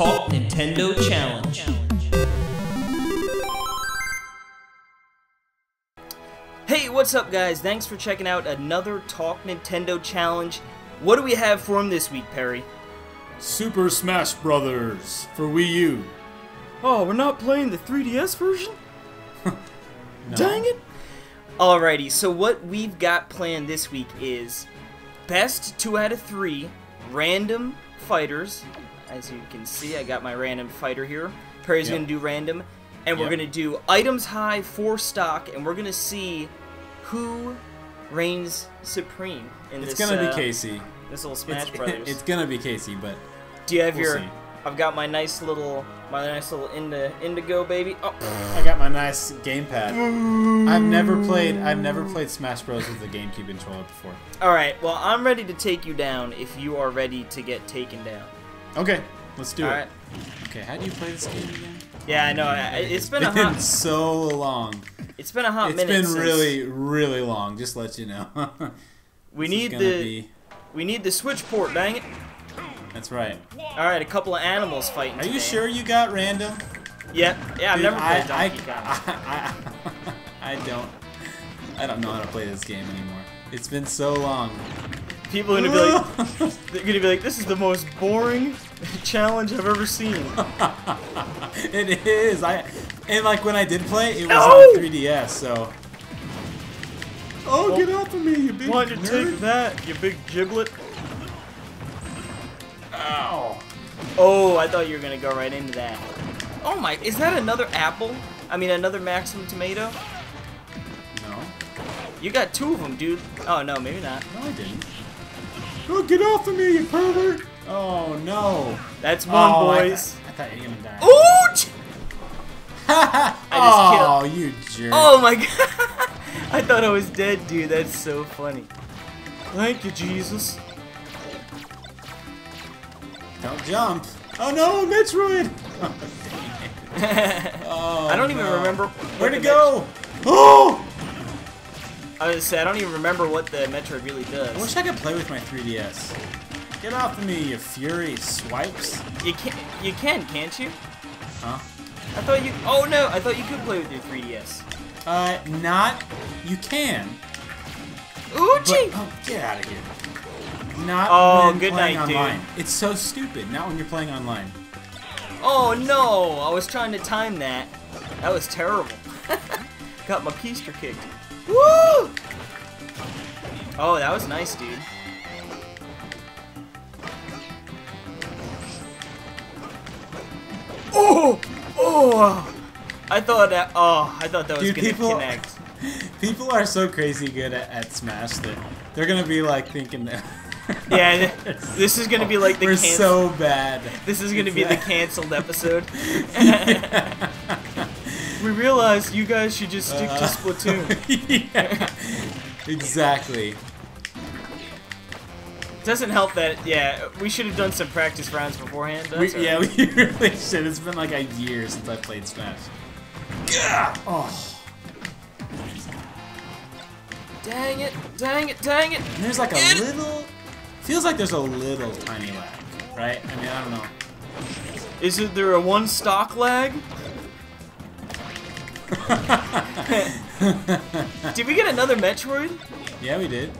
Talk Nintendo Challenge. Hey, what's up, guys? Thanks for checking out another Talk Nintendo Challenge. What do we have for him this week, Perry? Super Smash Brothers for Wii U. Oh, we're not playing the 3DS version? Dang it! Alrighty, so what we've got planned this week is best 2 out of 3 random fighters. As you can see, I got my random fighter here. Perry's Yep. gonna do random. And we're gonna do items high for stock, and we're gonna see who reigns supreme in It's this It's gonna uh, be Casey. this little Smash It's, Brothers. it's gonna be Casey, but do you have we'll your see. I've got my nice little my nice little Indi- Indigo baby. Oh, I got my nice gamepad. I've never played. I've never played Smash Bros with the GameCube controller before. All right. Well, I'm ready to take you down if you are ready to get taken down. Okay, let's do All it. right. Okay, how do you play this game again? Yeah, I know. It's been a been hot. so long. It's been a hot It's minute. It's been since really, really long. Just to let you know. We This need gonna the be- we need the switch port. Dang it! That's right. All right, a couple of animals fighting. Are you sure you got random? Yep. Yeah, I've Dude, never played I, Donkey Kong. I, I, I, don't. I don't know how to play this game anymore. It's been so long. People are gonna be like, they're gonna be like, this is the most boring challenge I've ever seen. it is. I and like when I did play, it was No! on 3DS. So. Oh, get oh. off of me, you big Why'd you nerd! take that, you big giblet? Ow! Oh, I thought you were gonna go right into that. Oh my, is that another apple? I mean, another Maximum Tomato? No, You got two of them, dude. Oh no, maybe not. no, I didn't. Oh, get off of me, you pervert! Oh no! That's one, oh, I boys. thought- I, thought you were gonna die. Ooh! ch- oh, you jerk! Oh my god! I thought I was dead, dude. That's so funny. Thank you, Jesus. Don't jump! Oh no, Metroid! Oh, I don't even oh, remember Where'd what it go? Oh! I was gonna say I don't even remember what the Metroid really does. I wish. I could play with my 3DS. Get off of me, you fury swipes! You can you can, can't you? Huh? I thought you. Oh no, I thought you could play with your 3DS. Uh, not. You can. But, oh, get out of here. Not Oh, when good playing night, dude. online. It's so stupid. Not when you're playing online. Oh no, I was trying to time that. That was terrible. Got my keister kicked. Woo! Oh, that was nice, dude. Oh! Oh! I thought that. Oh, I thought that was Dude, gonna people- connect. People are so crazy good at, at Smash that they're gonna be like thinking that. Yeah, this is gonna be like the We're so bad. This is gonna be the canceled episode. Yeah. We realized you guys should just stick to Uh, Splatoon. yeah. Exactly. Doesn't help that, yeah, we should have done some practice rounds beforehand. We, yeah, we really should. It's been like a year since I played Smash. Gah! Oh. Dang it, dang it, dang it. And there's like a it. little. Feels like there's a little tiny lag, right? I mean, I don't know. Is it there a one stock lag? Did we get another Metroid? yeah, we did.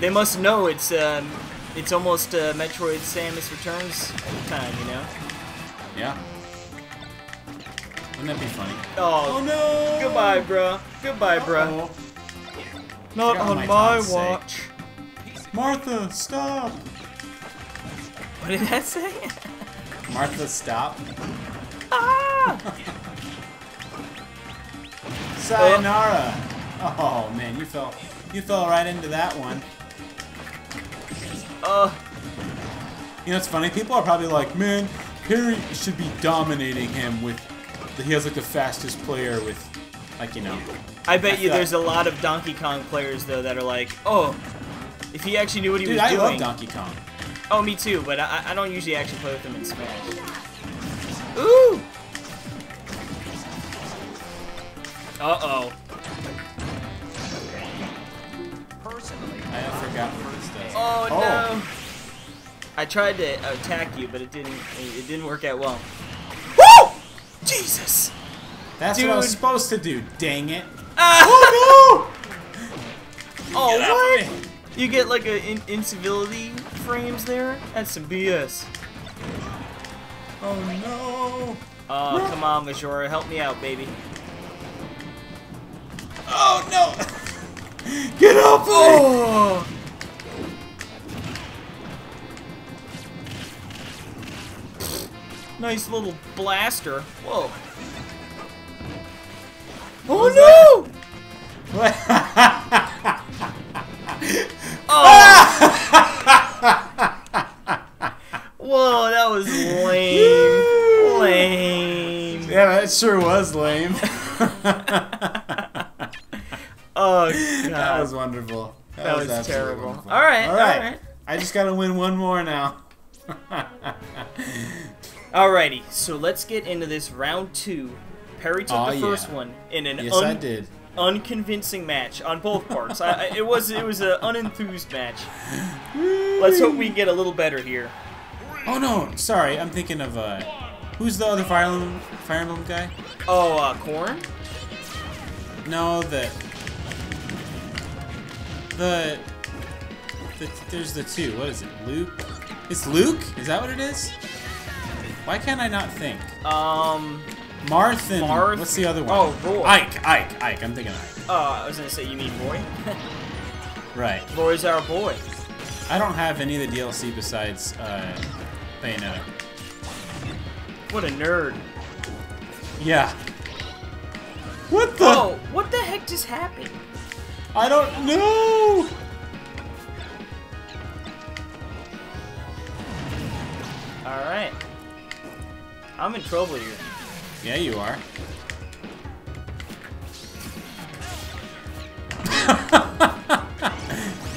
They must know it's um, it's almost uh, Metroid Samus Returns time, you know? Yeah. Wouldn't that be funny? Oh, no! goodbye, bruh. Goodbye, bruh. Uh-oh. Not on my my watch. Martha, stop! What did that say? Martha, stop. Sayonara. Oh man, you fell, you fell right into that one. Uh, You know, it's funny. People are probably like, man, Perry should be dominating him with. He has like the fastest player with, like you know. I bet I you there's like- a lot of Donkey Kong players though that are like, oh, if he actually knew what he Dude, was I doing. love Donkey Kong. Oh, me too, but I, I don't usually actually play with him in Smash. Ooh! Uh oh. I forgot what this does. Oh, no. I tried to attack you, but it didn't. It didn't work out well. Woo! Jesus! That's what I was supposed to do. Dang it! Ah! Oh Oh, Get what? You get like a in invincibility frames there? That's some BS. no! Oh no! Oh, come on, Majora, help me out, baby. Oh no! Get up! Oh! Nice little blaster. Whoa. Oh no! that was wonderful. That was absolutely terrible. wonderful. All right, all right. all right. I just gotta win one more now. Alrighty, so let's get into this round two. Perry took Aw, the first yeah. one in an yes, un- I did. unconvincing match on both parts. I, I- it was it was an unenthused match. Let's hope we get a little better here. Oh no, sorry. I'm thinking of uh, who's the other Fire Emblem, Fire Emblem guy? Oh, uh, corn. No, the the the there's the two. What is it? Luke? It's Luke? Is that what it is? Why can't I not think? Um, Marth and Marth. what's the other one? Oh, Roy. Ike, Ike, Ike. I'm thinking Ike. uh, I was gonna say you mean Roy. Right. Roy's our boy. I don't have any of the DLC besides uh, Bayonetta. What a nerd. Yeah. What the? Oh, what the heck just happened? I don't know. All right, I'm in trouble here. Yeah, you are.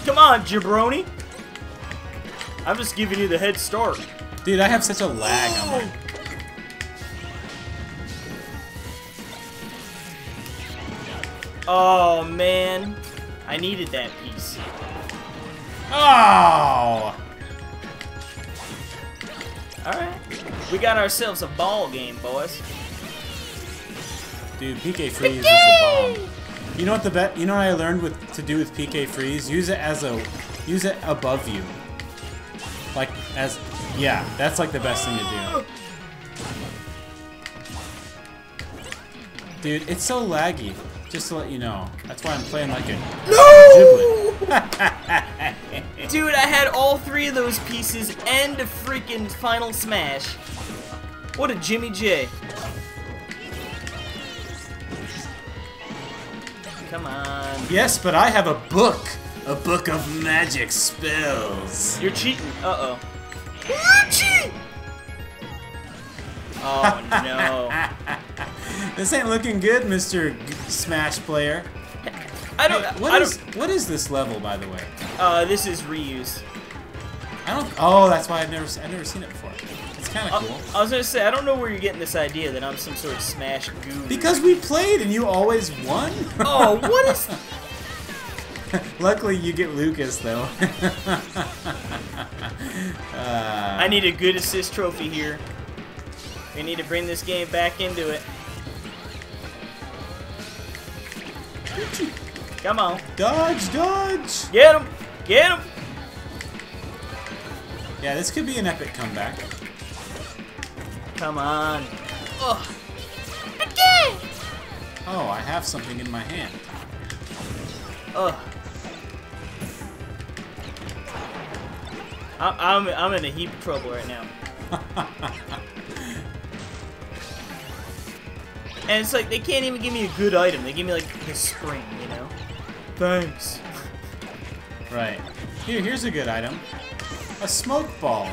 Come on, jabroni. I'm just giving you the head start. Dude, I have such a lag on my. Oh man, I needed that piece. Oh! All right, we got ourselves a ball game, boys. Dude, PK freeze is the bomb. You know what the bet? You know what I learned with to do with PK freeze? Use it as a, use it above you. Like as, yeah, that's like the best thing to do. Dude, it's so laggy. Just to let you know. That's why I'm playing like a No! giblet. Dude, I had all three of those pieces and a freaking final smash. What a Jimmy J. Come on. yes, but I have a book. A book of magic spells. You're cheating. Uh-oh. Cheat! Oh, no. This ain't looking good, Mr. G- Smash player. I don't... Hey, what I is don't... what is this level, by the way? Uh, this is reuse. I don't. Oh, that's why I've never I've never seen it before. It's kind of Uh, cool. I was gonna say, I don't know where you're getting this idea that I'm some sort of Smash guru. Because we played and you always won. Oh, what is... Luckily, you get Lucas though. uh, I need a good assist trophy here. We need to bring this game back into it. Come on. dodge, dodge. Get him! Get him! Yeah, this could be an epic comeback. Come on. Ugh. Oh, I have something in my hand. Ugh. I- I'm, I'm in a heap of trouble right now. And it's like, they can't even give me a good item. They give me, like, the spring, you know? Thanks. Right. Here, here's a good item. A smoke ball.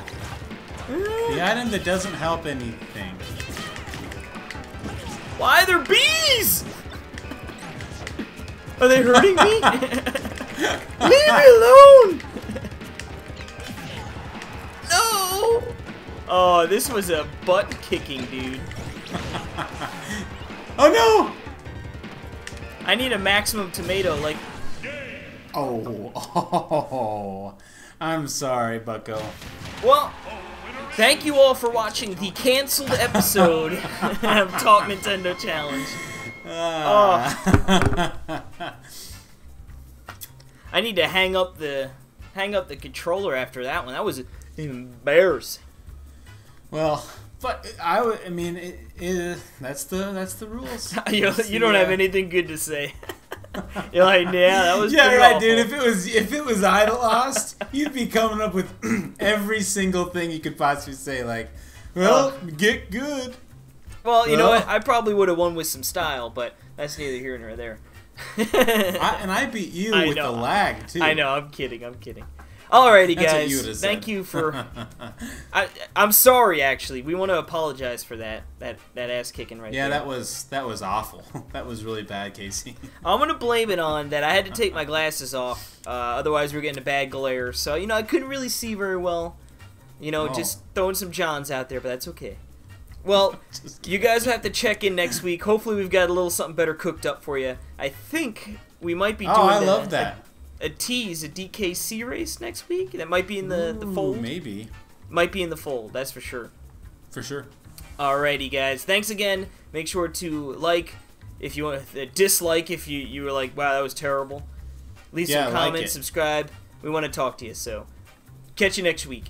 The item that doesn't help anything. Why are there bees? Are they hurting me? Leave me alone! no! Oh, this was a butt kicking, dude. Oh no! I need a maximum tomato, like, Oh, oh, I'm sorry, Bucko. Well, thank you all for watching the canceled episode of Talk Nintendo Challenge. Ah. I need to hang up the hang up the controller after that one. That was embarrassing. well, but I would. I mean, it, it, that's the that's the rules. you, you don't have uh, anything good to say. You're like, yeah, that was Yeah, pretty right, awful. dude. If it was if it was I that lost, you'd be coming up with every single thing you could possibly say. Like, well, get good. Well, you know what? I probably would have won with some style, but that's neither here nor there. I, and I beat you I with know. the lag too. I know. I'm kidding. I'm kidding. Alrighty, guys. Thank you for. I, I'm sorry. Actually, we want to apologize for that. That that ass kicking right yeah, there. that was that was awful. That was really bad, Casey. I'm gonna blame it on that I had to take my glasses off. Uh, otherwise, we are getting a bad glare. So you know, I couldn't really see very well. You know, Oh. just throwing some Johns out there, but that's okay. Well, you guys have to check in next week. Hopefully, we've got a little something better cooked up for you. I think we might be doing. oh, I a- love that. A, tease, a DKC race next week. That might be in the the Ooh, fold. maybe Might be in the fold. That's for sure. for sure. Alrighty, guys. Thanks again. Make sure to like if you want, uh, dislike if you you were like, wow, that was terrible. Leave Yeah, some comments, it. subscribe. We want to talk to you. So, catch you next week.